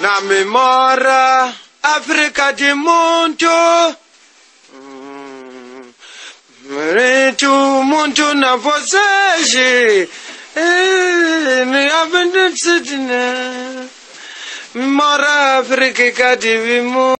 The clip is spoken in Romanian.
na memora Africa di muntu. Mm, na muntu na voseji Ni abendetsidina Memora Africa de vimu